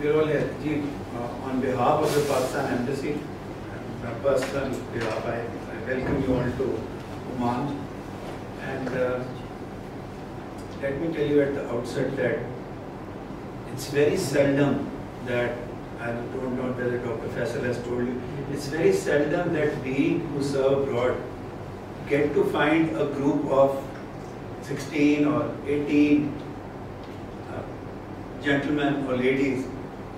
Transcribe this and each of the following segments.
Virol Ji, uh, on behalf of the Pakistan Embassy, and on personal behalf, I, I welcome you all to Oman. And uh, let me tell you at the outset that it's very seldom that, I don't know whether Dr. Faisal has told you, it's very seldom that we who serve abroad get to find a group of 16 or 18 uh, gentlemen or ladies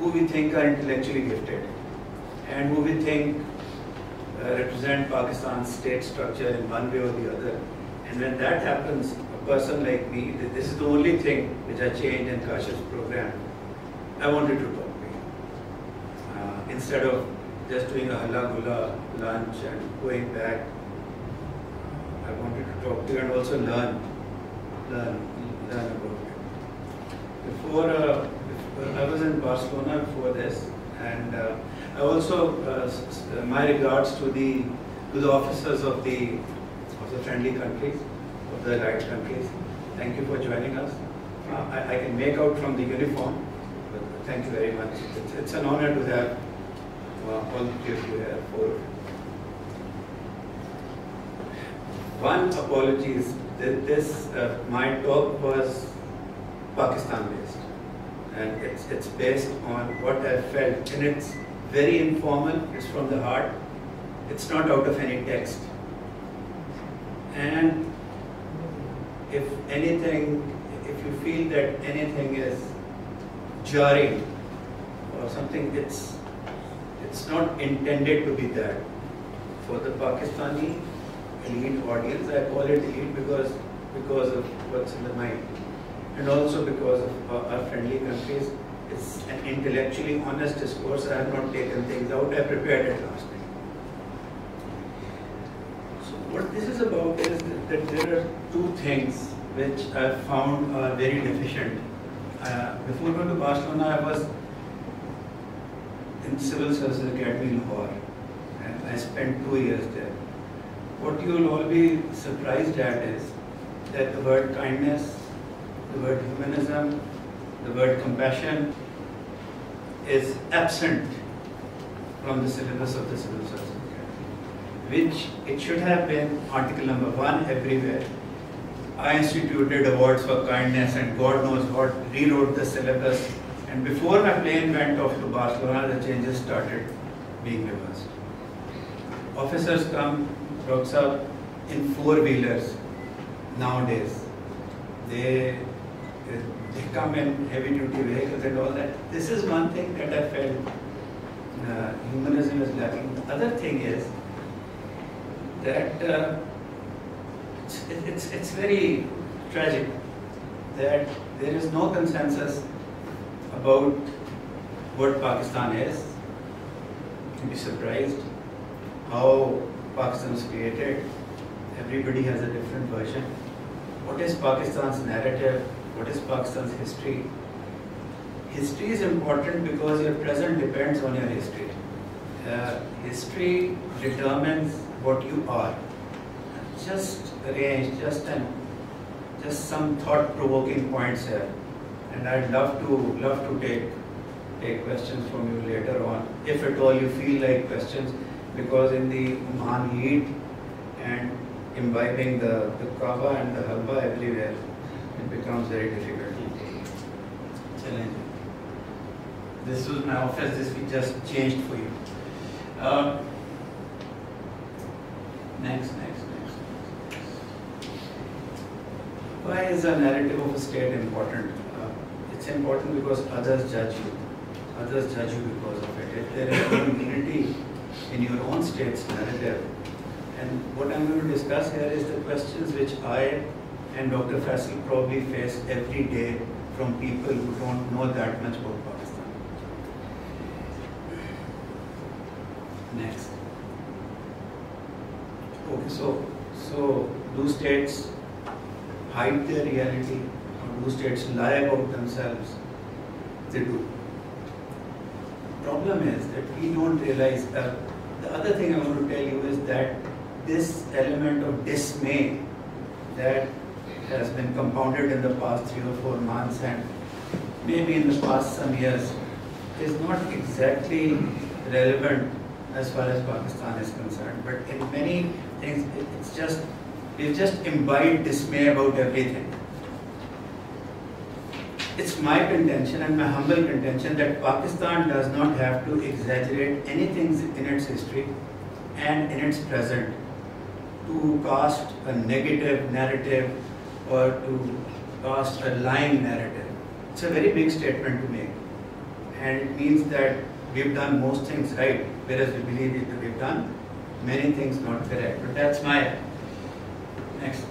who we think are intellectually gifted and who we think uh, represent Pakistan's state structure in one way or the other. And when that happens, a person like me, this is the only thing which I changed in Kashif's program. I wanted to talk to you. Uh, instead of just doing a halla gula lunch and going back, I wanted to talk to you and also learn, learn, learn about it. Before, uh, I was in Barcelona before this, and uh, I also uh, my regards to the to the officers of the of the friendly countries, of the allied countries. Thank you for joining us. Uh, I, I, can make out from the uniform, but thank you very much. It's, it's an honor to have uh, all of you here for one that this uh, my talk was Pakistan based and it's it's based on what I felt. And it's very informal. It's from the heart. It's not out of any text. And if anything if you feel that anything is jarring or something it's it's not intended to be that. For the Pakistani elite audience. I call it elite because because of what's in the mind, and also because of uh, our friendly countries. It's an intellectually honest discourse. I have not taken things out. I prepared it last night. So what this is about is that there are two things which I found are very deficient. Uh, before going to Barcelona, I was in Civil Services Academy in Lahore, and I spent two years there what you'll all be surprised at is that the word kindness, the word humanism, the word compassion is absent from the syllabus of the civil service which it should have been article number one everywhere. I instituted awards for kindness and God knows what, rewrote the syllabus and before my plane went off to Barcelona, the changes started being reversed. Officers come trucks are in four wheelers nowadays. They they come in heavy duty vehicles and all that. This is one thing that I felt uh, humanism is lacking. The other thing is that uh, it's, it's, it's very tragic that there is no consensus about what Pakistan is. To be surprised how Pakistan was created. Everybody has a different version. What is Pakistan's narrative? What is Pakistan's history? History is important because your present depends on your history. Uh, history determines what you are. Just arrange, just an, just some thought-provoking points here, and I'd love to love to take take questions from you later on, if at all you feel like questions because in the Oman heat and imbibing the, the kava and the halwa everywhere, it becomes very difficult. Challenging. This was my office, this we just changed for you. Uh, next, next, next. Why is the narrative of a state important? Uh, it's important because others judge you. Others judge you because of it. If there is no unity in your own state's narrative. And what I'm going to discuss here is the questions which I and Dr. Faisal probably face every day from people who don't know that much about Pakistan. Next. Okay, so so do states hide their reality or do states lie about themselves? They do. Problem is that we don't realize that the other thing I want to tell you is that this element of dismay that has been compounded in the past three or four months and maybe in the past some years is not exactly relevant as far as Pakistan is concerned, but in many things, it's just, we've just imbibed dismay about everything. It's my contention and my humble contention that Pakistan does not have to exaggerate anything in its history and in its present to cast a negative narrative or to cast a lying narrative. It's a very big statement to make. And it means that we've done most things right, whereas we believe that we've done many things not correct. But that's my next.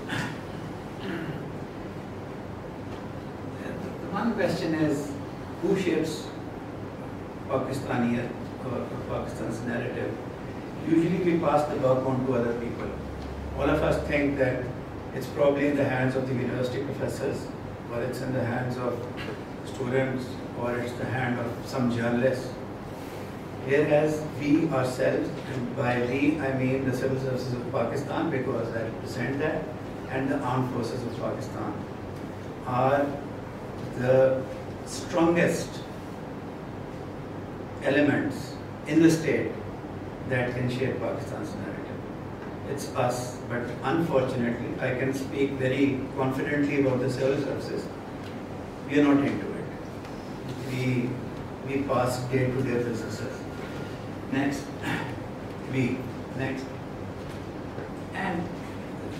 The one question is who shapes Pakistani or Pakistan's narrative? Usually we pass the buck on to other people. All of us think that it's probably in the hands of the university professors, or it's in the hands of students, or it's the hand of some journalists. Whereas we ourselves, and by we I mean the civil services of Pakistan because I represent that, and the armed forces of Pakistan, are the strongest elements in the state that can shape Pakistan's narrative. It's us, but unfortunately, I can speak very confidently about the civil services. We are not into it. We, we pass day-to-day businesses. Next. We. Next. And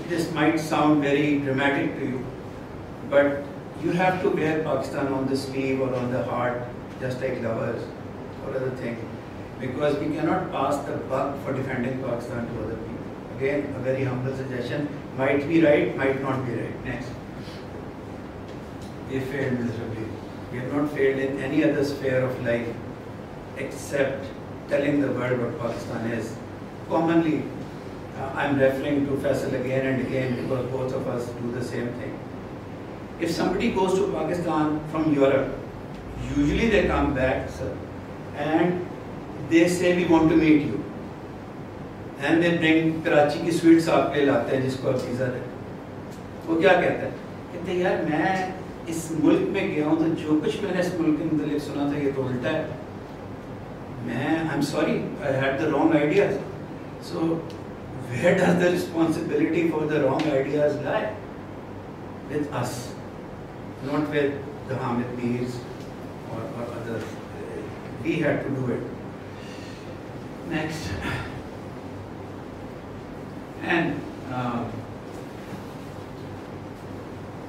this might sound very dramatic to you, but you have to wear Pakistan on the sleeve or on the heart, just like lovers or other things, because we cannot pass the buck for defending Pakistan to other people. Again, a very humble suggestion. Might be right, might not be right. Next. We failed miserably. We have not failed in any other sphere of life except telling the world what Pakistan is. Commonly, uh, I'm referring to Faisal again and again because both of us do the same thing if somebody goes to Pakistan from Europe, usually they come back, sir, and they say we want to meet you. And they bring Karachi کی sweets آپ کے لاتے ہیں جس کو آپ pizza ہے وہ کیا کہتا ہے کہتے یار میں اس ملک میں گیا ہوں تو جو کچھ میں نے اس ملک کے متعلق سنا تھا یہ تو الٹا ہے میں I sorry I had the wrong ideas so where does the responsibility for the wrong ideas lie with us not with the Hamid Mirs اور other we had to do it next And uh,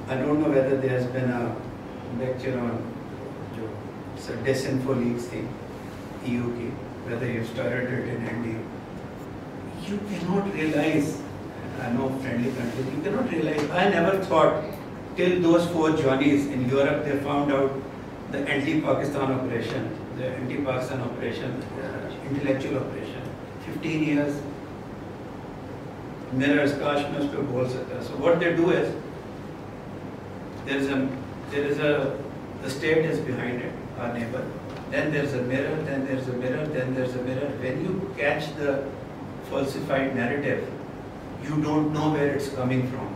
I don't know whether there has been a lecture on so disinfo leaks thing, EU whether you've started it in NDU. You cannot realize, I know friendly countries, you cannot realize, I never thought till those four Johnnies in Europe, they found out the anti-Pakistan operation, the anti-Pakistan operation, intellectual operation. 15 years, mirrors, kash mein us bol sakta. So what they do is, there is a, there is a, the state is behind it, our neighbor. Then there's a mirror, then there's a mirror, then there's a mirror. When you catch the falsified narrative, you don't know where it's coming from.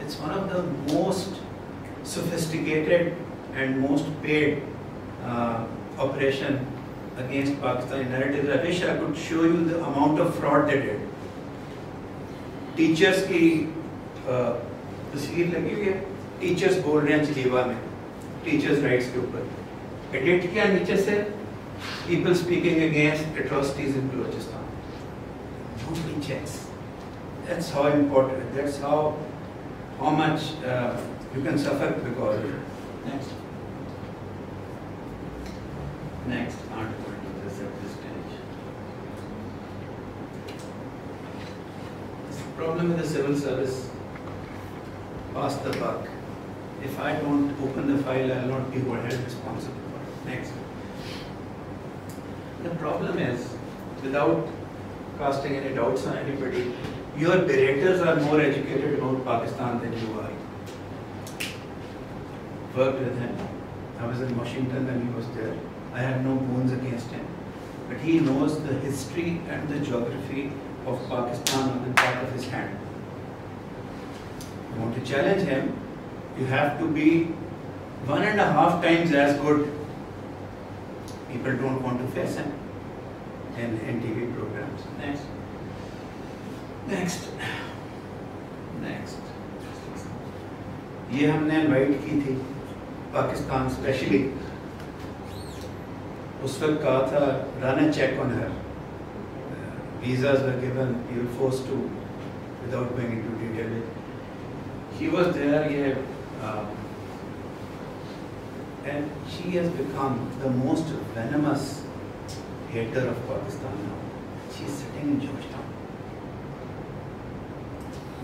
It's one of the most sophisticated and most paid uh, operation against Pakistani narratives. I wish I could show you the amount of fraud they did. Teachers کی تصویر لگی ہوئی ہے۔ Teachers بول رہے ہیں جلیوا میں۔ Teachers rights کے اوپر۔ ایڈٹ کیا نیچے سے۔ People speaking against atrocities in Balochistan voting checks that's how important that's how how much you can suffer because next. Next. Problem with the civil service, pass the buck. If I don't open the file, I'll not be held responsible for it. Next. The problem is, without casting any doubts on anybody, your berators are more educated about Pakistan than you are. Worked with him. I was in Washington when he was there. I have no bones against him. But he knows the history and the geography of Pakistan on the back of his hand. You want to challenge him, you have to be one and a half times as good People don't want to face him in, in TV programs. Next. Next. Next. ये हमने invite की थी Pakistan specially उस वक्त कहा था run a check on her visas were given we were forced to without going into detail he was there yeah um, and she has become the most venomous hater of Pakistan now she's sitting in Georgetown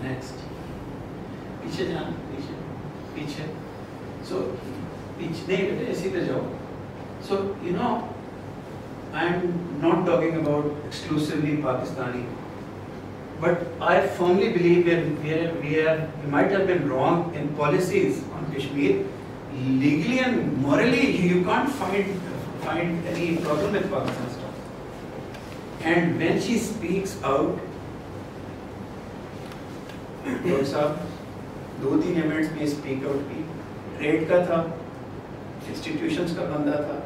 next पीछे जाना पीछे पीछे so पीछे नहीं बेटे सीधे जाओ so you know I'm not talking about exclusively Pakistani but I firmly believe we, we, we, have, we might have been wrong in policies on Kashmir legally and morally you can't find find any problem with Pakistan stuff and when she speaks out doctor साहब दो तीन events में speak out की trade का था institutions का बंदा था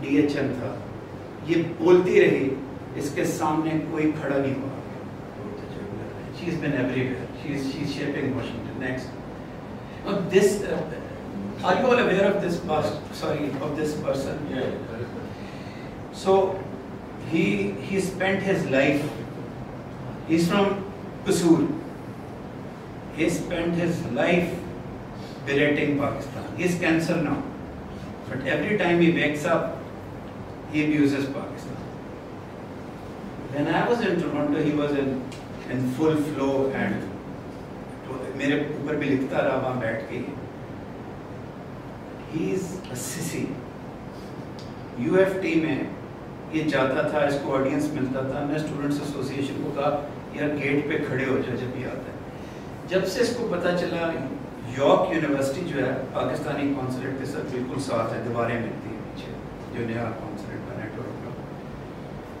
डीएचएम था یہ بولتی رہی اس کے سامنے کوئی کھڑا نہیں ہوا she's been everywhere she's she's shaping washington next of this uh, are you all aware of this bus sorry of this person yeah so he he spent his life he's from kasur he spent his life berating pakistan he's cancer now but every time he wakes up he abuses Pakistan. When I was in Toronto, he was in, in full flow and میرے اوپر بھی لکھتا رہا وہاں بیٹھ کے۔ ہی از اے سسی you F T میں یہ جاتا تھا اس کو آڈینس ملتا تھا۔ میں اسٹوڈنٹس ایسوسیشن کو کہا یار گیٹ پہ کھڑے ہو جائے جب یہ آتا ہے۔ جب سے اس کو پتا چلا یارک یونیورسٹی جو ہے پاکستانی کونسلیٹ کے ساتھ بالکل ساتھ ہے دیواریں ملتی ہیں پیچھے جو نیا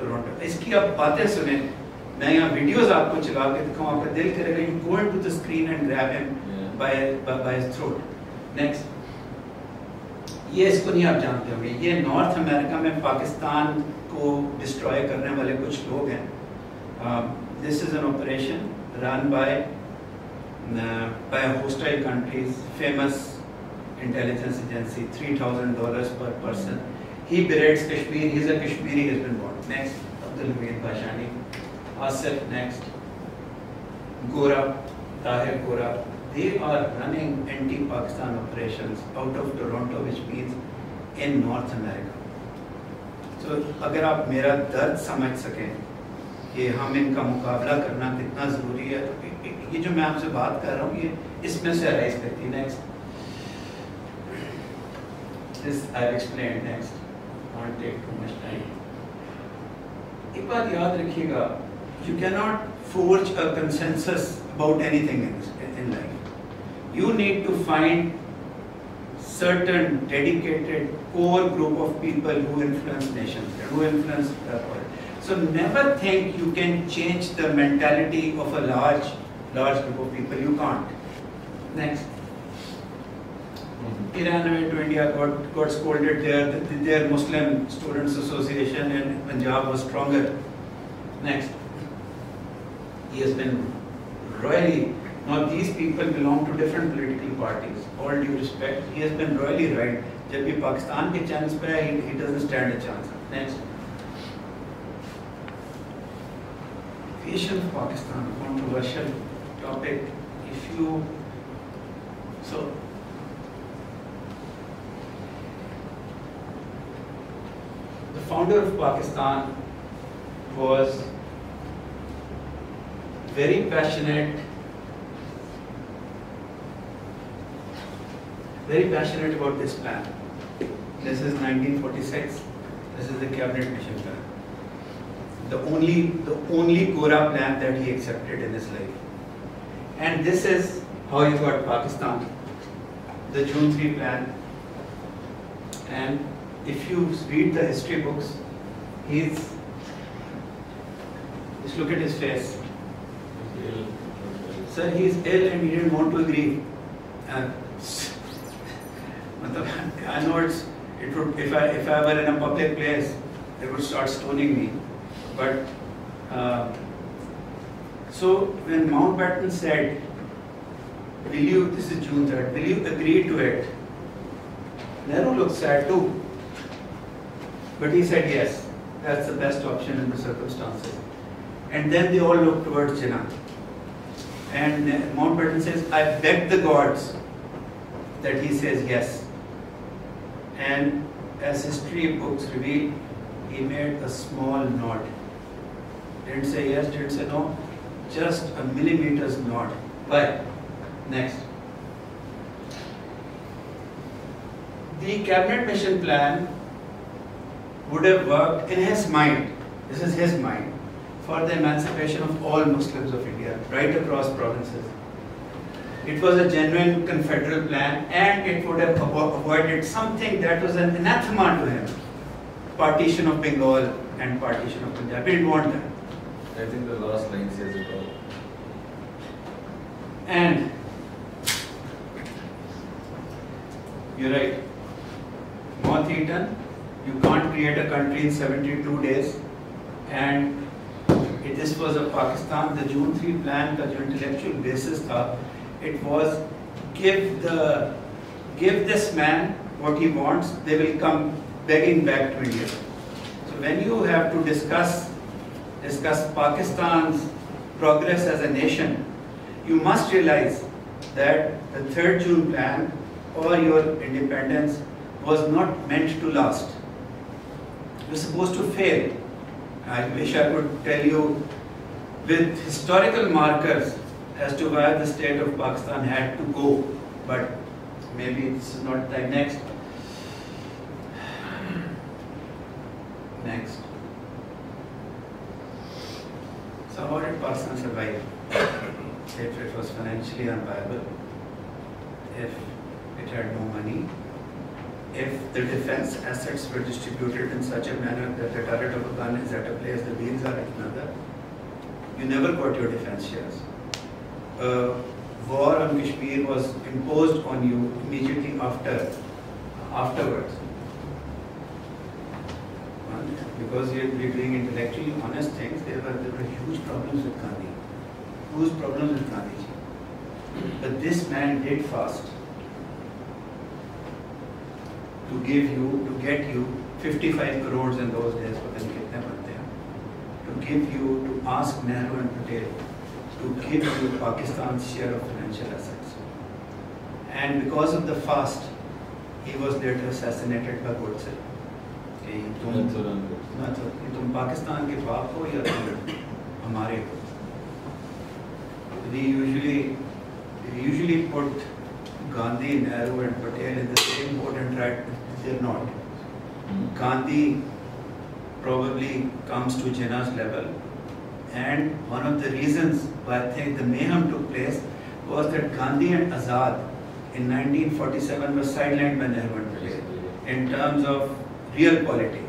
ٹورانٹو اس کی آپ باتیں سنیں میں یہاں ویڈیوز آپ کو چلا کے دکھاؤں آپ کا دل کرے گا you go to the screen and grab him by by throat next یہ اس کو نہیں آپ جانتے ہوں گے یہ نارتھ امریکہ میں پاکستان کو ڈسٹروائے کرنے والے کچھ لوگ ہیں۔ This is an operation run by by hostile countries famous intelligence agency three thousand dollars per person he berates Kashmir, he's a Kashmiri, he's been born. Next, Abdul Hamid Bhajani. Asif, next. Gora, Tahir Gora. They are running anti-Pakistan operations out of Toronto, which means in North America. So, اگر آپ میرا درد سمجھ سکیں کہ ہم ان کا مقابلہ کرنا کتنا ضروری ہے یہ جو میں آپ سے بات کر رہا ہوں یہ اس میں سے ارائز کرتی next this I've explained next not take too much time एक बात याद रखिएगा you can not forge a consensus about anything in, in life. you need to find certain dedicated core group of people who influence nations, who influence the world. So never think you can change the mentality of a large, large group of people. You can't. Next. Iran went to India, got, got scolded there. Their Muslim Students Association in Punjab was stronger. Next. He has been royally Now these people belong to different political parties. All due respect, he has been royally right. जब भी पाकिस्तान के chance पे है, he, he doesn't stand a chance. Next. Creation of Pakistan, controversial topic. If you so the founder of Pakistan was very passionate very passionate about this plan. This is 1946. This is the cabinet mission plan. the only the only Kora plan that he accepted in his life. And this is how you got Pakistan, the June 3 plan. And if you read the history books, he's just look at his face. Sir, he is ill and he didn't want to agree. And I know it's, it would, if I, if I were in a public place, they would start stoning me. But, uh, so when Mountbatten said, will you, this is June 3rd, will you agree to it? Nehru looked sad too. But he said yes, that's the best option in the circumstances. And then they all looked towards Jinnah. And Mountbatten says, I beg the gods that he says yes. And as history books reveal, he made a small nod. Didn't say yes, didn't say no, just a millimeter's nod. Why? Next. The cabinet mission plan would have worked in his mind, this is his mind, for the emancipation of all Muslims of India, right across provinces. It was a genuine confederal plan and it would have avoided something that was an anathema to him. Partition of Bengal and partition of Punjab. He didn't want that. I think the last line says it all. And you're right. Moth eaten, you can't create a country in 72 days and this was a Pakistan, the June 3 plan का जो intellectual basis था, it was give the give this man what he wants, they will come begging back to India. So when you have to discuss discuss Pakistan's progress as a nation, you must realize that the third June plan or your independence was not meant to last. Was supposed to fail. I wish I could tell you with historical markers as to where the state of Pakistan had to go, but maybe is not the next. Next. So how did Pakistan survive? If it was financially unviable, if it had no money, if the defense assets were distributed in such a manner that the turret of a gun is at a place, the wheels are at another, you never got your defense shares. Uh, war on Kashmir was imposed on you immediately after, afterwards. Because you're, you're doing intellectually honest things, there were, there were huge problems with Gandhi. Huge problems with Gandhi. But this man did fast to give you, to get you 55 crores in those days, पता नहीं कितने बनते हैं, to give you, to ask Nehru and Patel to give you Pakistan's share of financial assets. And because of the fast, he was later assassinated by Godse. कि तुम न तो कि तुम पाकिस्तान के बाप हो या तुम हमारे हो we usually we usually put Gandhi, Nehru and Patel in the same boat and try they're not. Hmm. Gandhi probably comes to Jinnah's level. And one of the reasons why I think the mayhem took place was that Gandhi and Azad in 1947 were sidelined by Nehru and Patel in terms of real polity.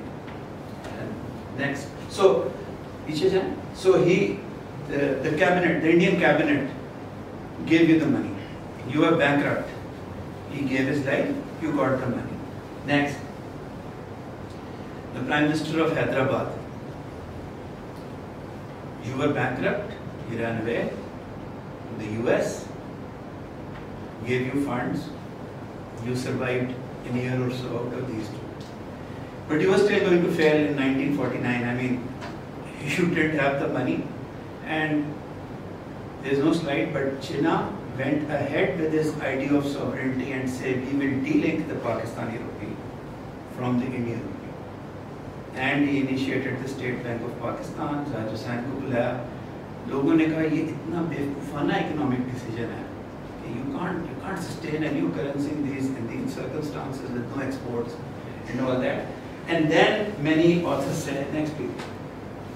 next. So, so he, the, the cabinet, the Indian cabinet gave you the money. You were bankrupt. He gave his life, you got the money. Next, the Prime Minister of Hyderabad. You were bankrupt, you ran away. The US gave you funds, you survived in a year or so out of these two. But you were still going to fail in 1949. I mean, you didn't have the money. And there's no slide, but Jinnah went ahead with this idea of sovereignty and said we will delink the Pakistani rupee from the Indian rupee. And he initiated the State Bank of Pakistan, Zahir Hussain को बुलाया लोगों ने कहा ये इतना बेवकूफ़ाना economic decision है कि you can't you can't sustain a new currency in these in these circumstances with no exports and all that. And then many authors say next week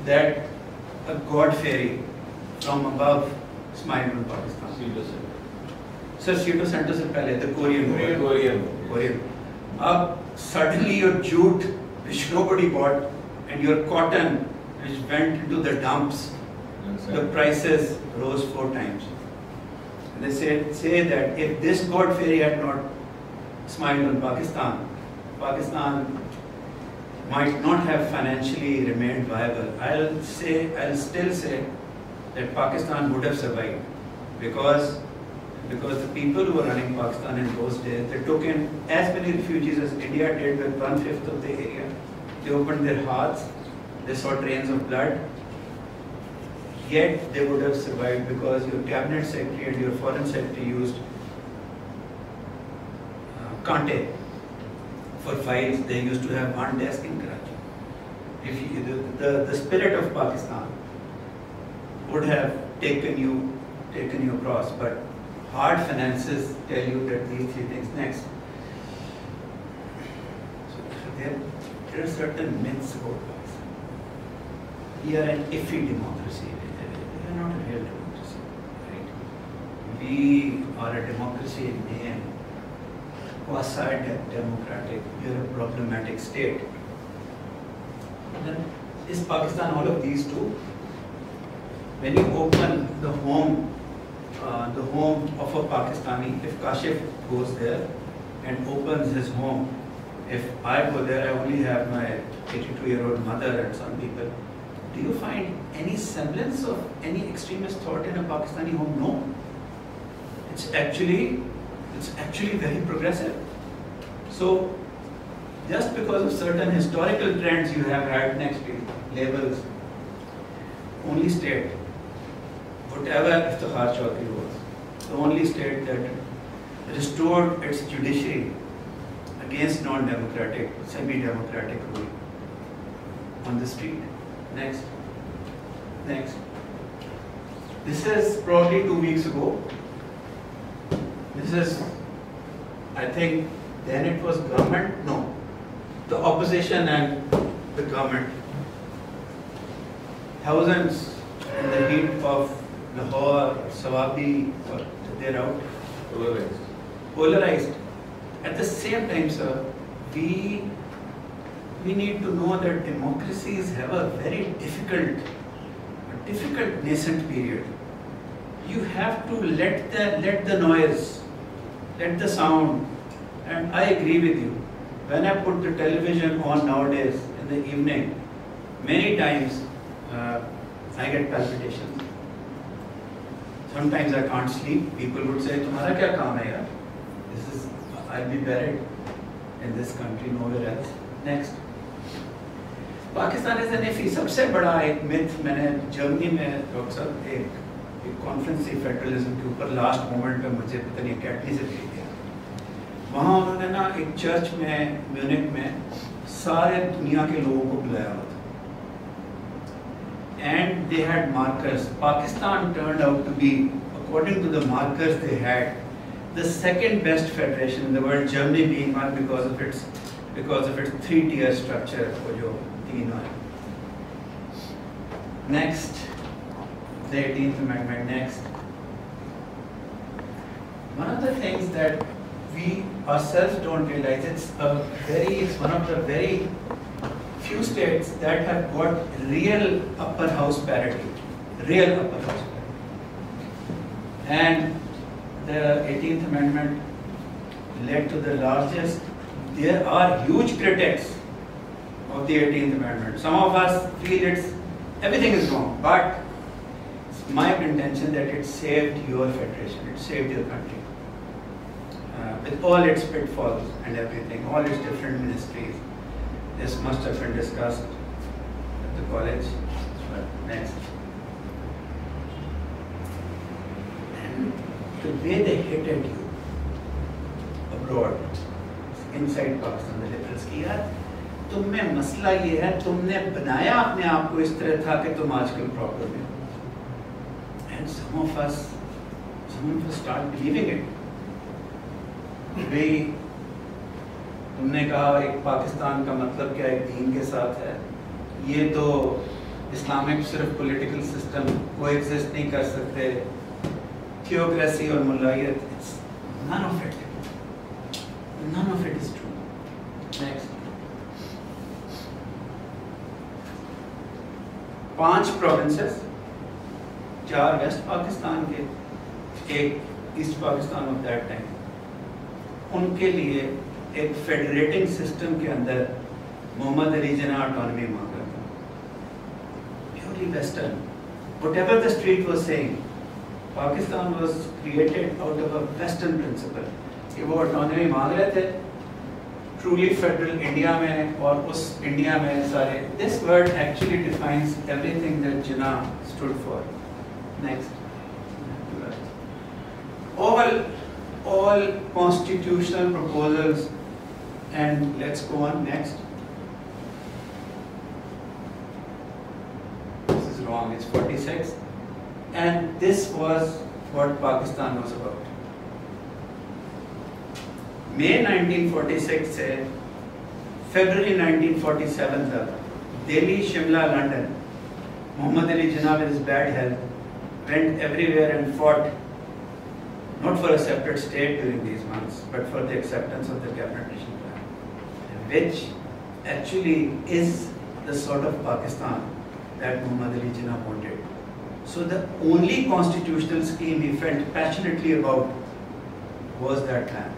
that a God fairy from above smile on Pakistan. SEATO CENTO. Sir Center. Centre से पहले थे Korean Korean, Korean Korean. अब suddenly your jute which nobody bought and your cotton which went into the dumps yes, the prices rose four times and they said say that if this god fairy had not smiled on pakistan pakistan might not have financially remained viable i'll say i'll still say that Pakistan would have survived because because the people who were running Pakistan in those days, they took in as many refugees as India did with one fifth of the area. They opened their hearts, they saw trains of blood, yet they would have survived because your cabinet secretary and your foreign secretary used uh, Kante for files. They used to have one desk in Karachi. If you, the, the, the spirit of Pakistan would have taken you taken you across, but hard finances tell you that these three things next. So there, there are certain myths about Pakistan. We are an iffy democracy. We are not a real democracy, right? We are a democracy in name, quasi-democratic. We are a problematic state. Then is Pakistan all of these two? When you open the home uh, the home of a Pakistani, if Kashif goes there and opens his home, if I go there, I only have my 82 year old mother and some people. Do you find any semblance of any extremist thought in a Pakistani home? No. It's actually, it's actually very progressive. So, just because of certain historical trends you have had next to labels, only state whatever Iftikhar Chaudhry was, the only state that restored its judiciary against non-democratic, semi-democratic rule on the street. Next. Next. This is probably two weeks ago. This is, I think, then it was government, no, the opposition and the government. Thousands in the heat of Lahore, Sawabi, they're out. Polarized. Polarized. At the same time, sir, we we need to know that democracies have a very difficult, a difficult nascent period. You have to let the let the noise, let the sound, and I agree with you. When I put the television on nowadays in the evening, many times uh, I get palpitations. sometimes I can't sleep. People would say, سے تمہارا کیا کام ہے یار this is I B barred in this country nowhere else next Pakistan is نیفی سب سے بڑا ایک متھ میں نے جرمنی میں ڈاکٹر صاحب ایک ایک کانفرنس تھی فیڈرلزم کے اوپر لاسٹ مومنٹ پہ مجھے پتہ نہیں اکیڈمی سے بھیج دیا وہاں انہوں نے نا ایک چرچ میں میونک میں سارے دنیا کے لوگوں کو بلایا ہوا تھا and they had markers. Pakistan turned out to be, according to the markers they had, the second best federation in the world, Germany being one because of its because of its three-tier structure for your Next, the 18th Amendment, next. One of the things that we ourselves don't realize, it's a very, it's one of the very few states that have got real upper house parity, real upper house parity. And the 18th Amendment led to the largest, there are huge critics of the 18th Amendment. Some of us feel it's, everything is wrong, but it's my contention that it saved your federation, it saved your country. Uh, with all its pitfalls and everything, all its different ministries, This must have been discussed at the college, but next. And the way they hated you abroad, inside Pakistan, the difference ki yaar, تم میں مسئلہ یہ ہے تم نے بنایا اپنے آپ کو اس طرح تھا کہ تم آج کل پرابلم ہے and some of us, some of us start believing it. We تم نے کہا ایک پاکستان کا مطلب کیا ایک دین کے ساتھ ہے؟ یہ تو اسلامک صرف پولیٹیکل سسٹم کو ایگزسٹ نہیں کر سکتے۔ تھیوکریسی اور ملائیت none of it. None of it is true. پانچ پروونسز چار ویسٹ پاکستان کے، ایک east Pakistan of that time ان کے لیے ایک فیڈریٹنگ سسٹم کے اندر محمد علی جناح مانگ مانگا تھا۔ Purely western whatever the street was saying Pakistan was created out of a western principle کہ وہ اٹانوی مانگ رہے تھے۔ ٹرولی فیڈرل انڈیا میں اور اس انڈیا میں سارے۔ This word actually defines everything that Jinnah stood for next all all constitutional proposals and let's go on next this is wrong it's 46 and this was what Pakistan was about May 1946 से February 1947 तक Delhi, Shimla, London Muhammad Ali Jinnah with his bad health went everywhere and fought not for a separate state during these months, but for the acceptance of the cabinet mission plan, which actually is the sort of Pakistan that Muhammad Ali Jinnah wanted. So the only constitutional scheme he felt passionately about was that plan.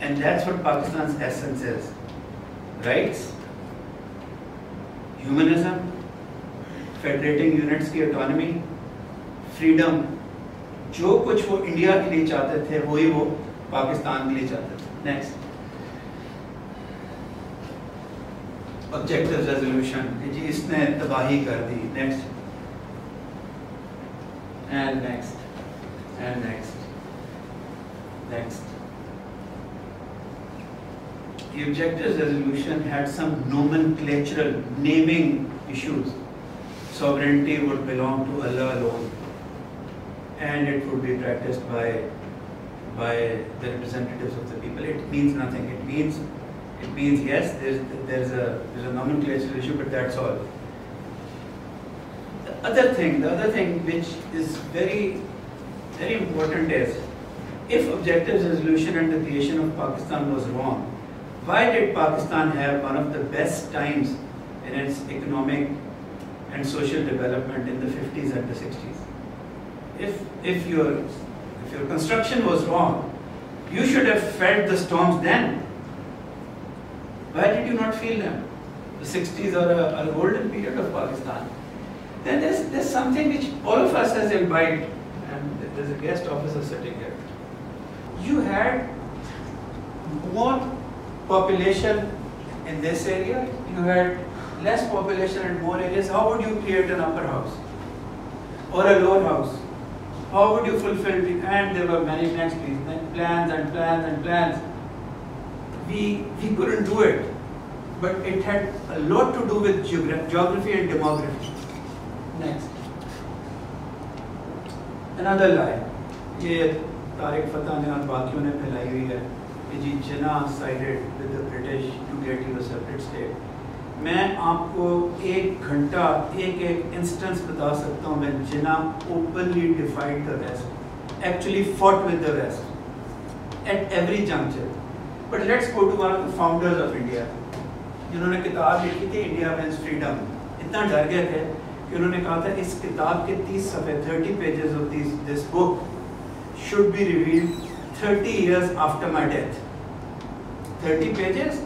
And that's what Pakistan's essence is. Rights, humanism, federating units ki autonomy, freedom. جو کچھ وہ India کے لیے چاہتے تھے وہی وہ پاکستان کے لیے چاہتے تھے نیکسٹ اس نے تباہی کر دیسٹیکٹو ریزوشنگ it means yes, there's there's a there's a nomenclature issue, but that's all. The other thing, the other thing which is very very important is if objectives resolution and the creation of Pakistan was wrong, why did Pakistan have one of the best times in its economic and social development in the 50s and the 60s? if if your if your construction was wrong, you should have felt the storms then. Why did you not feel them? The 60s are a, a golden period of Pakistan. Then there's there's something which all of us has imbibed, and there's a guest officer sitting here. You had more population in this area. You had less population in more areas. How would you create an upper house or a lower house? how would you fulfill the, and there were many next plans and plans and plans. we, we couldn't do it. But it had a lot to do with geography and demography. Next. Another lie. Tariq Fatah فتح نے اور باقیوں نے hai. ہوئی ہے کہ جی Jinnah sided with the British to get you separate state میں آپ کو ایک گھنٹہ ایک ایک انسٹنس بتا سکتا ہوں میں Jinnah openly defied the west actually fought with the west at every juncture but let's go to one of the founders of India جنہوں نے کتاب لکھی تھی انڈیا وینس فریڈم اتنا ڈر گئے تھے کہ انہوں نے کہا تھا اس کتاب کے تیس صفحے thirty pages of these this book should be revealed thirty years after my death thirty pages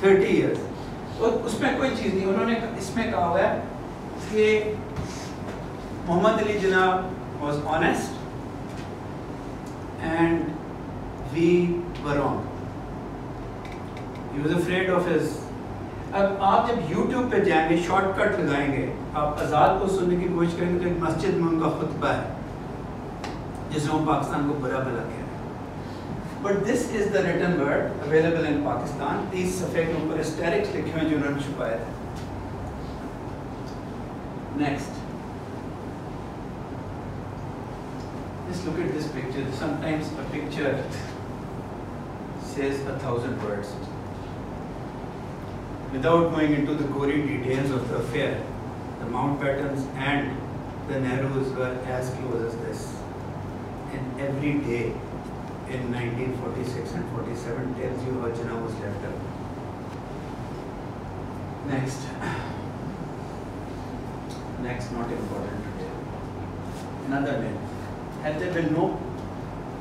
thirty years اور اس میں کوئی چیز نہیں انہوں نے اس میں کہا ہوا ہے کہ Muhammad Ali Jinnah was honest and we wrong he was afraid of his اب آپ جب یوٹیوب پہ جائیں گے شارٹ کٹ لگائیں گے، آپ آزاد کو سننے کی کوشش کریں گے تو ایک مسجد میں ان کا خطبہ ہے، جس میں پاکستان کو برا بلا کیا ہے but this is the written word available in Pakistan تیس صفحے کے اوپر اسٹیرکس لکھے ہوئے جو انہوں نے چھپایا تھا next Just look at this picture. Sometimes a picture says a thousand words. Without going into the gory details of the affair, the Mountbattens and the Nehrus were as close as this. And every day in 1946 and 47 tells you how Jinnah was left out. Next. Next, not important today. Another myth. Had there been no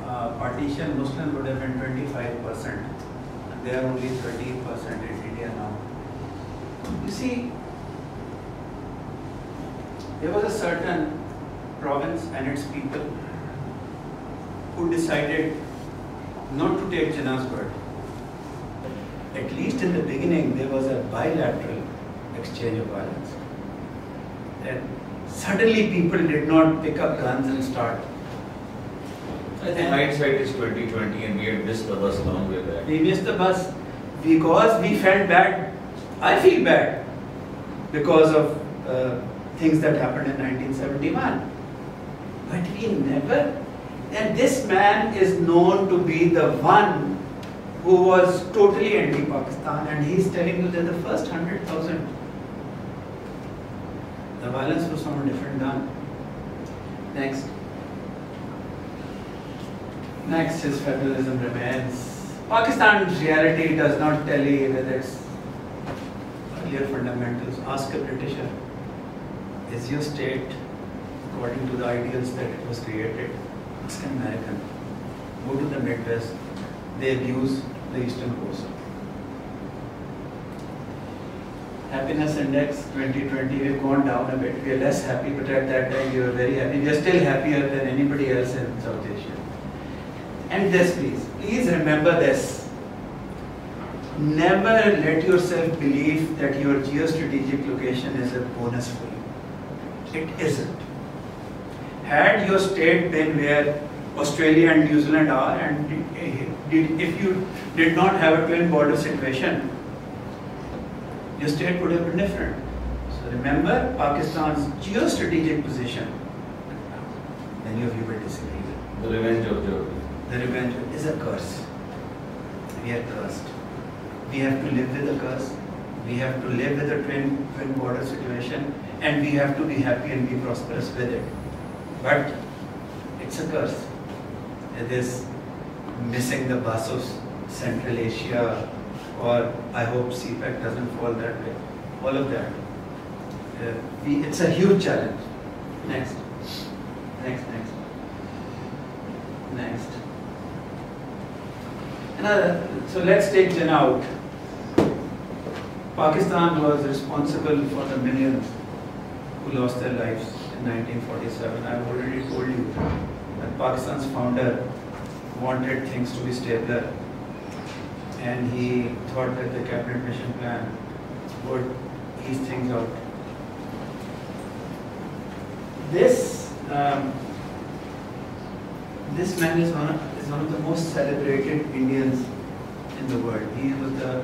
uh, partition, Muslims would have been 25%. And they are only 30%, in India now. You see, there was a certain province and its people who decided not to take Jinnah's word. At least in the beginning, there was a bilateral exchange of violence. And suddenly people did not pick up guns and start. I think hindsight is 2020 and we had missed the bus long way back. We missed the bus because we felt bad. I feel bad because of uh, things that happened in 1971. But we never, and this man is known to be the one who was totally anti-Pakistan and he's telling you that the first 100,000, the violence was a different gun. Next. Next, is federalism remains. Pakistan's reality does not tally with its earlier fundamentals. Ask a Britisher. Is your state according to the ideals that it was created? Ask an American. Go to the Midwest. They abuse the eastern coast. Happiness index 2020, we've gone down a bit. We are less happy, but at that time we were very happy. We are still happier than anybody else in South Asia. And this, please, please remember this. Never let yourself believe that your geostrategic location is a bonus for you. It isn't. Had your state been where Australia and New Zealand are, and did, if you did not have a twin border situation, your state would have been different. So remember Pakistan's geostrategic position. Many of you will disagree. The revenge of Geography. The revenge is a curse. We are cursed. We have to live with the curse. We have to live with the twin, twin border situation and we have to be happy and be prosperous with it. But it's a curse. It is missing the bus of Central Asia or I hope CPEC doesn't fall that way. All of that. Uh, we, it's a huge challenge. Next. Next, next. Next. Another, so let's take Jinnah out. Pakistan was responsible for the millions who lost their lives in 1947. I've already told you that Pakistan's founder wanted things to be stabler and he thought that the cabinet mission plan would ease things out. This um, this man is one, of, is one of the most celebrated Indians in the world. He was the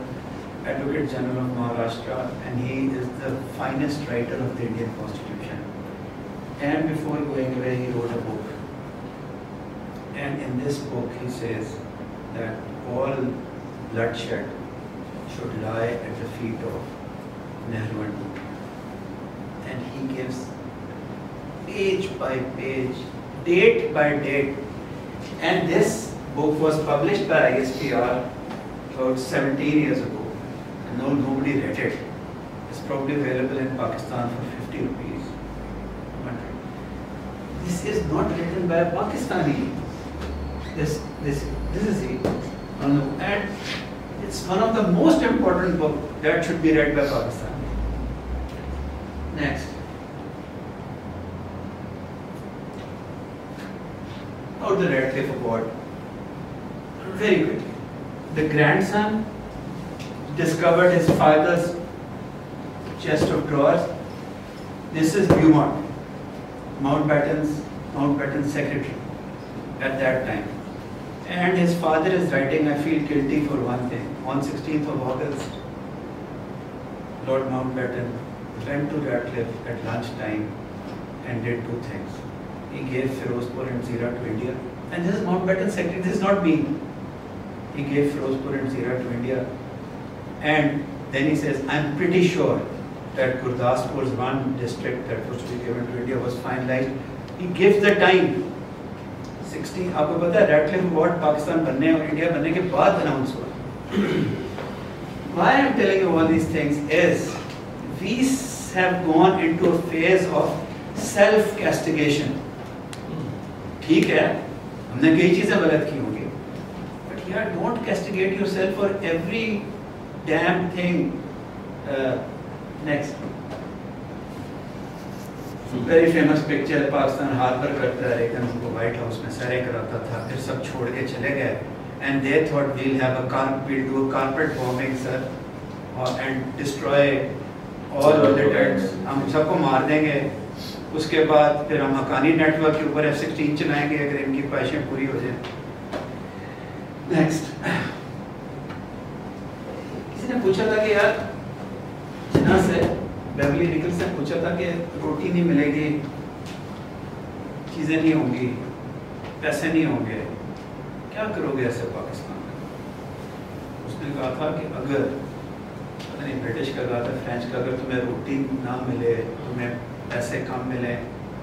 Advocate General of Maharashtra and he is the finest writer of the Indian Constitution. And before going away, he wrote a book. And in this book, he says that all bloodshed should lie at the feet of Nehru and. And he gives page by page, date by date. And this book was published by ISPR about 17 years ago. No, nobody read it. It's probably available in Pakistan for 50 rupees. This is not written by a Pakistani. This, this, this is it. And it's one of the most important books that should be read by Pakistan. Next. Out the Radcliffe Award. Very quickly. The grandson discovered his father's chest of drawers. This is Beaumont, Mountbatten's Mountbatten's secretary at that time. And his father is writing, I feel guilty for one thing. On 16th of August, Lord Mountbatten went to Radcliffe at lunchtime and did two things. He gave Firozpur and Zira to India. And this is Mountbatten's secretary, this is not me. He gave Firozpur and Zira to India. And then he says, I'm pretty sure that Gurdaspur's one district that was to be given to India was finalized. He gives the time. 16 आपको पता है Radcliffe award Pakistan बनने और India बनने के बाद announce हुआ Why I am telling you all these things is we have gone into a phase of self castigation. ठीक है हमने कई चीजें गलत की होंगी damn thing. Uh, next. Very famous picture Pakistan ہاتھ پر کرتا ہے ایک لیکن ان کو وائٹ ہاؤس میں سرے کراتا تھا پھر سب چھوڑ کے چلے گئے and they thought we'll have a carpet do carpet warming sir and destroy all related ہم سب کو مار دیں گے اس کے بعد پھر ہم حقانی نیٹ ورک کے اوپر ایف سکسٹین چلائیں گے اگر ان کی خواہشیں پوری ہو جائیں نیکسٹ کسی نے پوچھا تھا کہ یار جنا سے بیولی نکل سے پوچھا تھا کہ روٹی نہیں ملے گی چیزیں نہیں ہوں گی پیسے نہیں ہوں گے کیا کرو گے ایسے پاکستان میں اس نے کہا تھا کہ اگر نہیں برٹش کا کہا تھا فرینچ کا اگر تمہیں روٹی نہ ملے تمہیں پیسے کم ملے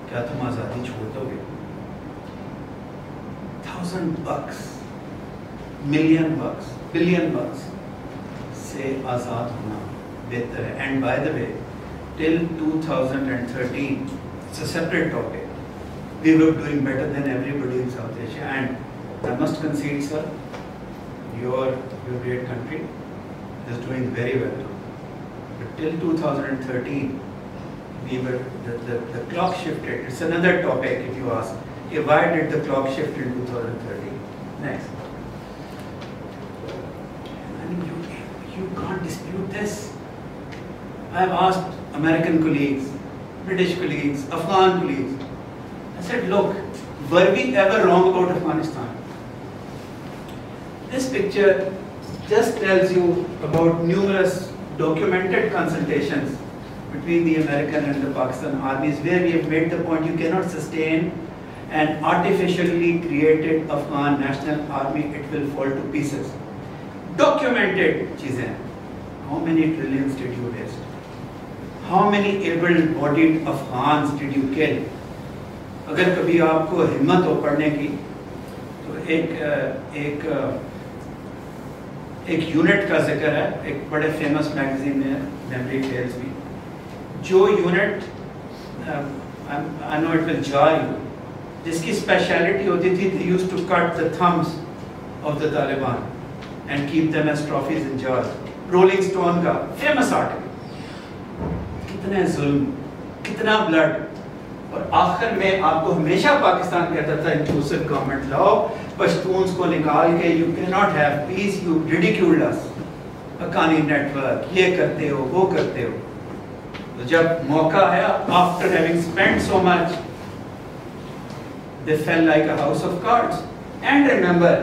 کیا تم آزادی چھوڑ دو گے thousand bucks million bucks billion bucks سے آزاد ہونا بہتر ہے. And by the way till two thousand and thirteen it's a separate topic we work doing better than everybody in South Asia and I must concede sir your your great country is doing very well till two thousand and thirteen we clock shifted it's another topic why did the clock shift in two thousand thirteen next dispute this. I have asked American colleagues, British colleagues, Afghan colleagues. I said, look, were we ever wrong about Afghanistan? This picture just tells you about numerous documented consultations between the American and the Pakistan armies where we have made the point you cannot sustain an artificially created Afghan national army, it will fall to pieces. Documented चीजें How many trillions did you waste? How many able-bodied Afghans did you kill? اگر کبھی آپ کو ہمت ہو پڑھنے کی تو ایک ایک ایک یونٹ کا ذکر ہے ایک بڑے فیمس میگزین میں میموری ٹیلز میں جو یونٹ نو اٹ ول جار یو جس کی اسپیشلٹی ہوتی تھی they used to cut the thumbs of the Taliban and keep them as trophies in jar Rolling Stone کا فیمس آرٹیکل کتنے ظلم، کتنا بلڈ اور آخر میں آپ کو ہمیشہ پاکستان کہتا تھا انکلوسیو گورنمنٹ لاؤ پشتونز کو نکال کے you can not have peace you ridiculed us Haqqani network یہ کرتے ہو، وہ کرتے ہو. تو جب موقع ہے after having spend so much they feel like a house of cards and remember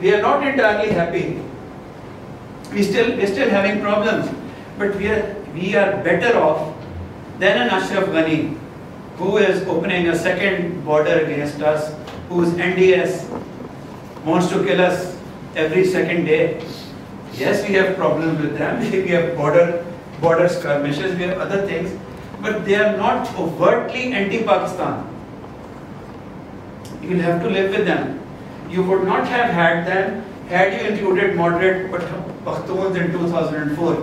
we are not internally happy We still we're still having problems, but we are we are better off than an Ashraf Ghani, who is opening a second border against us, whose NDS wants to kill us every second day. Yes, we have problems with them. We have border border skirmishes. We have other things, but they are not overtly anti-Pakistan. You will have to live with them. You would not have had them had you included moderate Pakhtuns in 2004,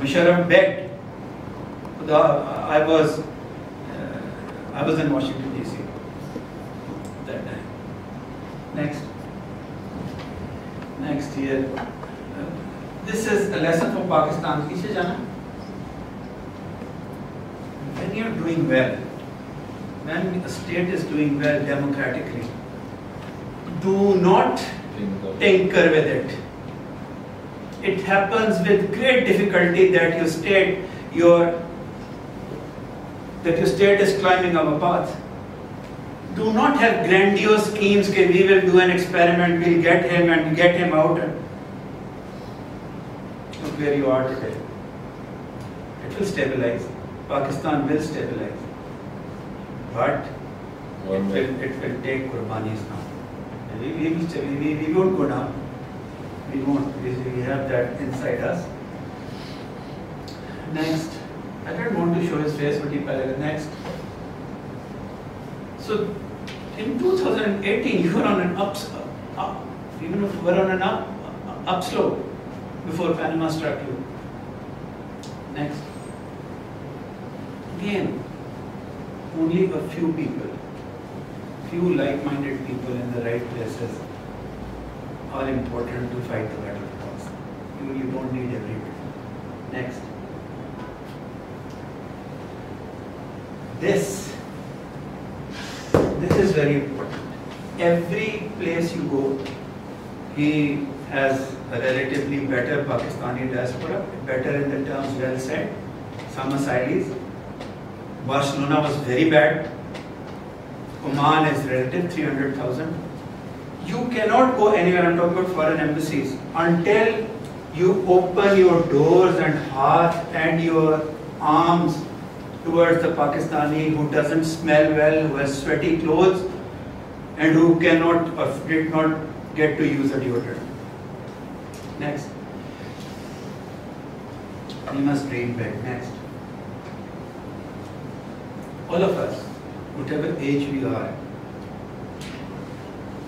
Musharraf begged. I was, uh, I was in Washington D.C. that time. Next, next year. Uh, this is a lesson for Pakistan. When you are doing well, when a state is doing well democratically, do not tinker with it. It happens with great difficulty that your state, your that your state is climbing up a path. Do not have grandiose schemes that we will do an experiment, we'll get him and get him out. Look where you are today. It will stabilize. Pakistan will stabilize. But it will, it will take Qurbanis now. We, we, we, we won't go down. We won't. We, we have that inside us. Next. I don't want to show his face, but he Next. So in 2018, you were on an up, up even if you were on an up, upslope before Panama struck you. Next. Again, only a few people, few like-minded people in the right places are important to fight the battle cause. You, you don't need everybody. Next. This, this is very important. Every place you go, he has a relatively better Pakistani diaspora, better in the terms well said, some. Barcelona was very bad. Oman is relative, 300,000. You cannot go anywhere, I'm talking about foreign embassies, until you open your doors and heart and your arms towards the Pakistani who doesn't smell well, who has sweaty clothes, and who cannot or did not get to use a deodorant. Next. We must drain bed. Next. All of us, whatever age we are,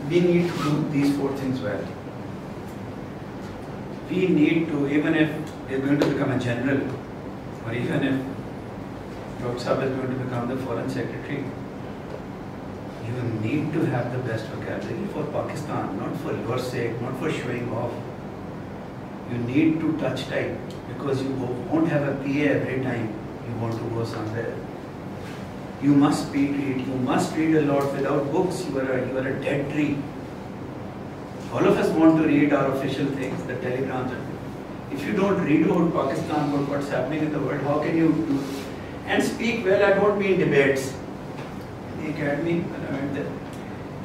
we need to do these four things well. We need to, even if we're going to become a general, or even if Dr. Saab is going to become the foreign secretary, you need to have the best vocabulary for Pakistan, not for your sake, not for showing off. You need to touch type because you won't have a PA every time you want to go somewhere. You must speed read, you must read a lot. Without books, you are a, you are a dead tree. All of us want to read our official things, the telegrams. If you don't read about Pakistan, about what's happening in the world, how can you do and speak well? I don't mean debates. In the academy, when I went there,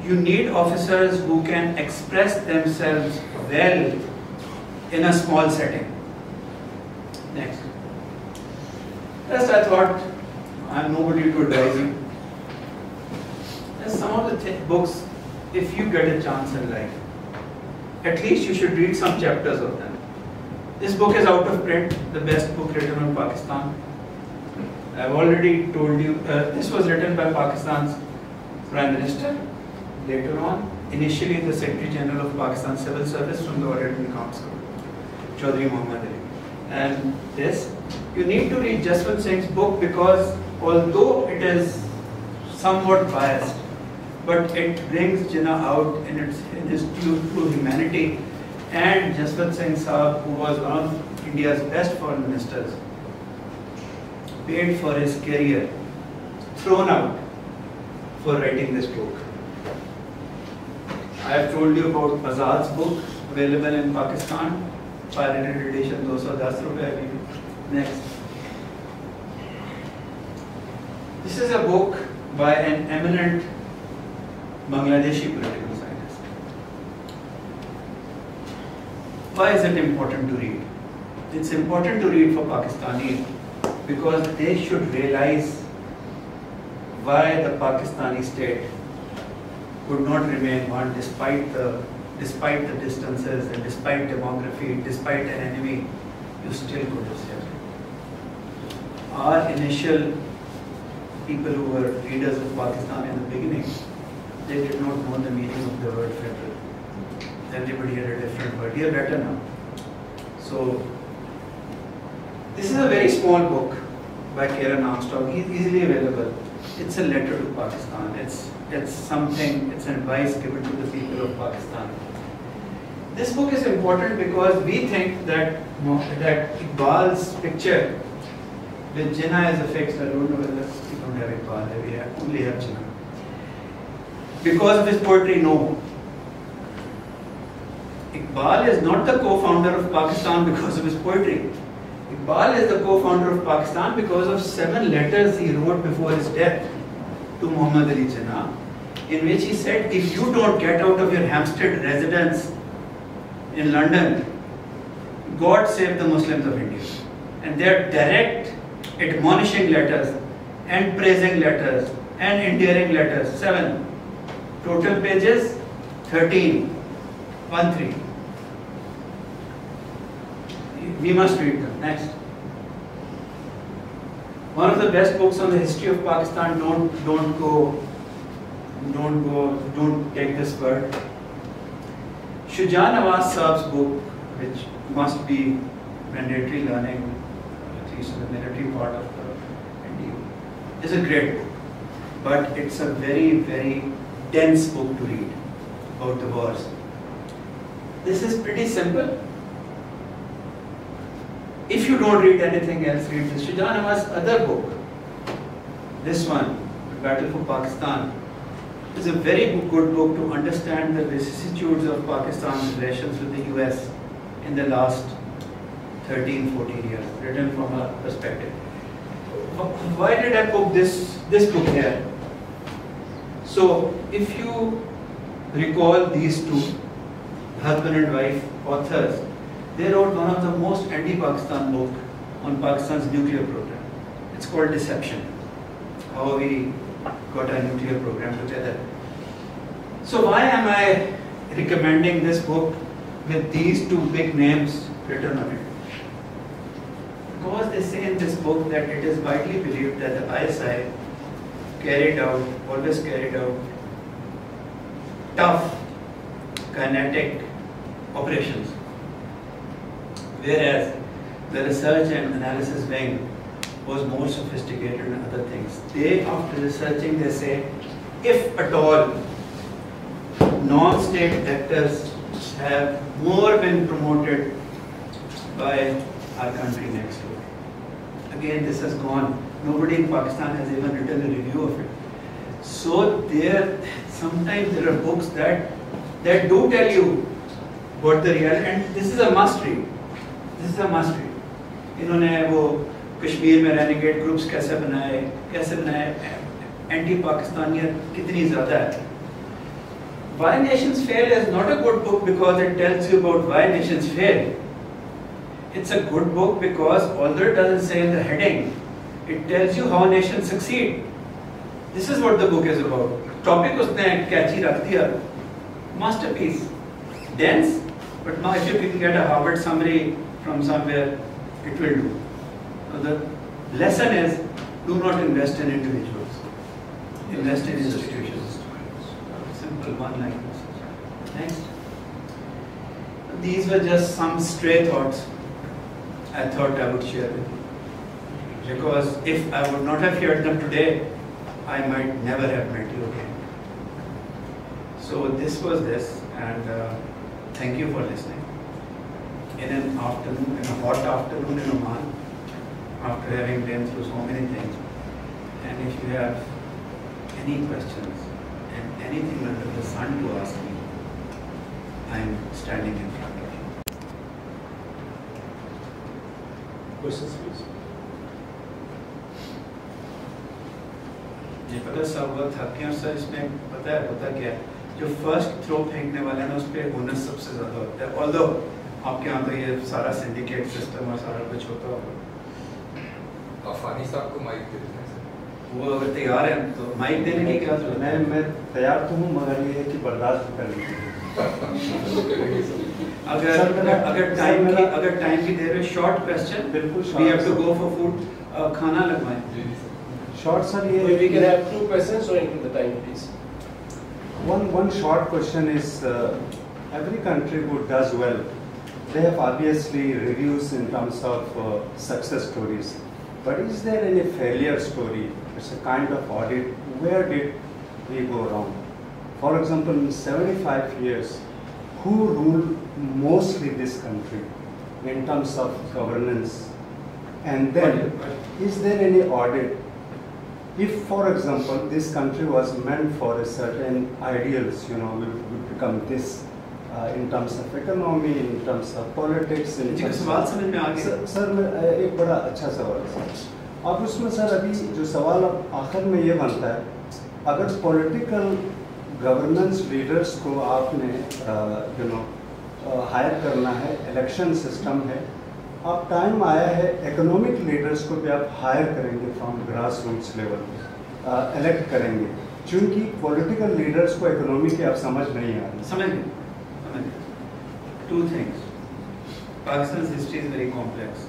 you need officers who can express themselves well in a small setting. Next. Yes, I thought I'm nobody to advise you. There's some of the books, if you get a chance in life, at least you should read some chapters of them. This book is out of print, the best book written on Pakistan. I've already told you, uh, this was written by Pakistan's Prime Minister. Later on, initially the Secretary General of Pakistan Civil Service from the Auditing Council, Chaudhry Muhammad Ali. And this, you need to read Jaswant Singh's book because although it is somewhat biased, but it brings Jinnah out in, its, in his true, true humanity. And Jaswant Singh Saab, who was one of India's best foreign ministers, paid for his career, thrown out for writing this book. I have told you about Azad's book, available in Pakistan, pirated edition, 210 rupees. Next. This is a book by an eminent Bangladeshi political scientist. Why is it important to read? It's important to read for Pakistanis because they should realize why the Pakistani state could not remain one despite the despite the distances and despite demography, despite an enemy, you still could have saved Our initial people who were leaders of Pakistan in the beginning, they did not know the meaning of the word federal. Everybody had a different word. Are better now. So, this is a very small book by Karen Armstrong, It's easily available. It's a letter to Pakistan. It's, it's something, it's an advice given to the people of Pakistan. This book is important because we think that, that Iqbal's picture with Jinnah as a I don't know whether have have, have Because of his poetry, no. Iqbal is not the co-founder of Pakistan because of his poetry. Iqbal is the co-founder of Pakistan because of seven letters he wrote before his death to Muhammad Ali Jinnah, in which he said, if you don't get out of your Hampstead residence in London, God save the Muslims of India. And they are direct admonishing letters and praising letters and endearing letters. Seven. Total pages 13. 1 3. We must read them. Next. one of the best books on the history of Pakistan. Don't don't go, don't go, don't take this word. Shuja Nawaz Saab's book, which must be mandatory learning, at least in the military part of is a great book. But it's a very, very dense book to read about the wars. This is pretty simple. If you don't read anything else, read this. Shuja Nawaz's other book, this one, The Battle for Pakistan, is a very good book to understand the vicissitudes of Pakistan's relations with the US in the last 13, 14 years, written from a perspective. Why did I put this, this book here? So, if you recall these two, husband and wife authors, they wrote one of the most anti-Pakistan book on Pakistan's nuclear program. It's called Deception. How we got a nuclear program together. So why am I recommending this book with these two big names written on it? Because they say in this book that it is widely believed that the ISI carried out, always carried out tough, kinetic operations. Whereas the research and analysis wing was more sophisticated in other things. They, after researching, they say, if at all, non-state actors have more been promoted by our country next door. Again, this has gone. Nobody in Pakistan has even written a review of it. So there, sometimes there are books that that do tell you what the reality. And this is a must read. This is a must read. You know, they have Kashmir mein renegade groups kaise banaye, kaise banaye, anti-Pakistaniya kitni zyada hai. Why Nations Fail is not a good book because it tells you about why nations fail. It's a good book because although it doesn't say in the heading, it tells you how nations succeed. This is what the book is about. Topic उसने कैची रख दिया. Masterpiece. Dense, but now if you can get a Harvard summary from somewhere, it will do. So the lesson is do not invest in individuals. Invest in institutions. Simple one like this. Next. These were just some stray thoughts I thought I would share with you. Because if I would not have shared them today, I might never have met you again. So this was this, and uh, thank you for listening. In an afternoon, in a hot afternoon in Oman, after having been through so many things, and if you have any questions and anything under the sun to ask me, I am standing in Questions, please. جی پتہ سب وقت ہاتھی اور سر اس میں پتہ ہے ہوتا کیا جو فرسٹ تھرو پھینکنے والا ہے اس پہ اونس سب سے زیادہ ہوتا ہے۔ اور دو آپ کے یہاں تو یہ سارا سنڈیکیٹ سسٹم اور سارا کچھ ہوتا ہوگا۔ افانی صاحب کو مائک دے دیں وہ اگر تیار ہیں تو مائک دینے کی کیا ضرورت ہے؟ میں تیار تو ہوں مگر یہ ہے کہ برداشت کرنے کی اگر اگر ٹائم کی اگر ٹائم کی دیر ہے شارٹ کوسچن بالکل short we have to go for food کھانا لگوائیں شارٹ سر۔ یہ we can have two questions so in the time please one one short question is every country would does well they have obviously radios in terms of success stories but is there an a failure story it's a kind of audit where that we go wrong for example seventy five years who role mostly this country in terms of governance? And then, is there any audit if, for example, this country was meant for a certain ideals, you know, will, will become this uh, in terms of economy, in terms of politics, in जी का terms सवाल of- समझ में आ गया sir, sir मैं अ, एक बड़ा अच्छा सवाल है सर अब उसमें सर अभी जो सवाल अब आखिर में ये बनता है अगर पॉलिटिकल गवर्नेंस लीडर्स को आपने यू नो ہائر کرنا ہے، الیکشن سسٹم ہے۔ اب ٹائم آیا ہے اکنامک لیڈرز کو بھی آپ ہائر کریں گے فرام گراس روٹس لیول پہ الیکٹ کریں گے۔ چونکہ پولیٹیکل لیڈرز کو اکنامی کی آپ سمجھ نہیں آ رہی۔ سمجھ گئے two things Pakistan history is very complex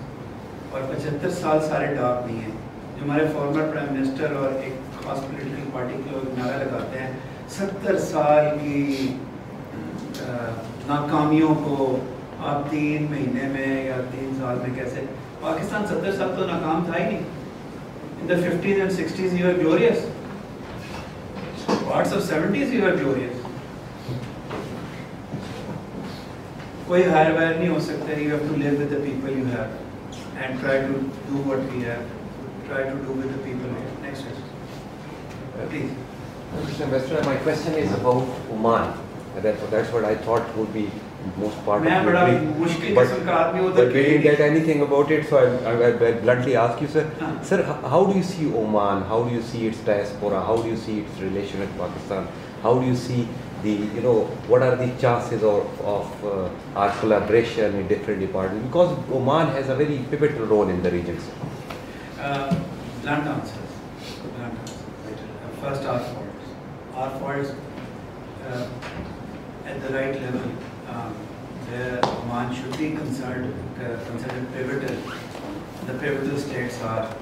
اور پچہتر سال سارے ڈاک نہیں ہیں۔ جو ہمارے فارمر پرائم منسٹر اور ایک خاص پولیٹیکل پارٹی کے لوگ نعرہ لگاتے ہیں، ستر سال کی ناکامیوں کو آپ تین مہینے میں یا تین سال میں کیسے پاکستان ستر سال تو ناکام تھا ہی نہیں۔ In the fifties and sixties you are glorious parts of seventies you are glorious کوئی ہائر وائر نہیں ہو سکتا you have to live with the people you have and try to do what we have try to do with the people next please Mr. Ambassador, my question is about Oman. And that's, that's what I thought would be most part of the. But, but we didn't get anything about it, so I, I, I bluntly ask you, sir, uh-huh. sir, how do you see Oman? How do you see its diaspora? How do you see its relation with Pakistan? How do you see the, you know, what are the chances of, of uh, our collaboration in different departments? Because Oman has a very pivotal role in the region, sir. Uh, blunt answers. Blunt answers. Uh, first, our faults. Our faults. Uh, at the right level, um, where Oman should be concerned, uh, considered pivotal. The pivotal states are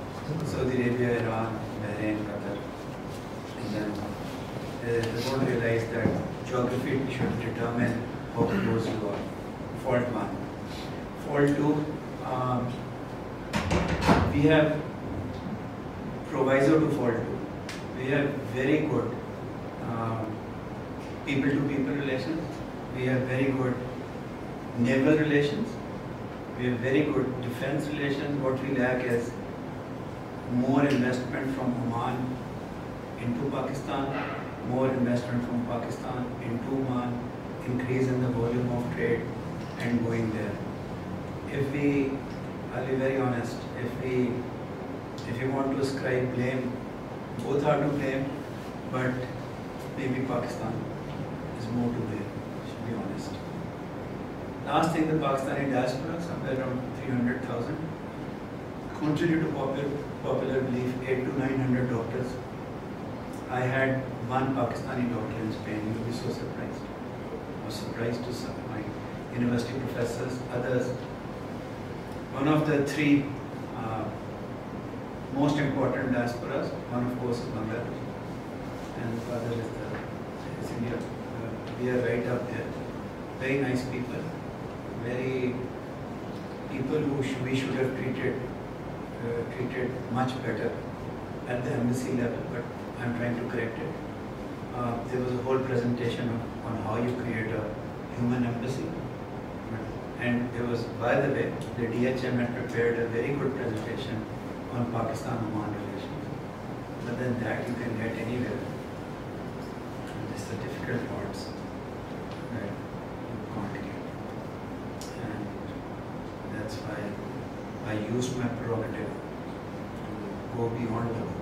Saudi Arabia, Iran, Bahrain, Qatar. And then uh, they don't realize that geography should determine how close you are. Fault one. Fault two, um, we have proviso to fault two. We have very good um, people-to-people relations. We have very good naval relations. We have very good defense relations. What we lack is more investment from Oman into Pakistan, more investment from Pakistan into Oman, increase in the volume of trade and going there. If we, I'll be very honest, if we, if you want to ascribe blame, both are to blame, but maybe Pakistan more to blame, should be honest. Last thing, the Pakistani diaspora, somewhere around 300,000, contrary to popular, popular belief, 8 to 900 doctors. I had one Pakistani doctor in Spain, you'll be so surprised. I was surprised to some my university professors, others. One of the three uh, most important diasporas, one of course is Bangladesh, and the other is, the, is India. We are right up there. Very nice people, very people who sh- we should have treated uh, treated much better at the embassy level, but I'm trying to correct it. Uh, there was a whole presentation on, on how you create a human embassy. And there was, by the way, the DHM had prepared a very good presentation on Pakistan-Oman relations. But then that you can get anywhere. And the difficult parts that you can't get. And that's why I used my prerogative to go beyond the